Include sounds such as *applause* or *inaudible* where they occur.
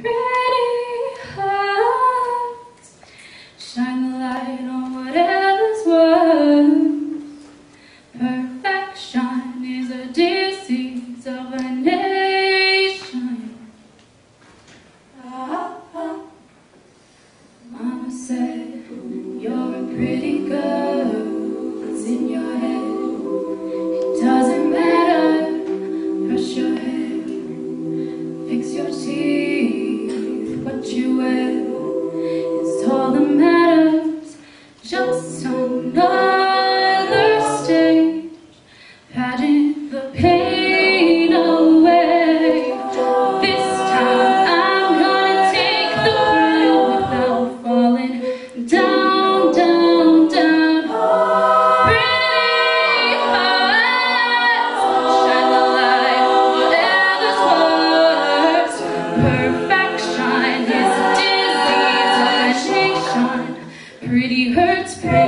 Pretty *laughs* Pretty hurts, pretty.